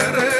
querer.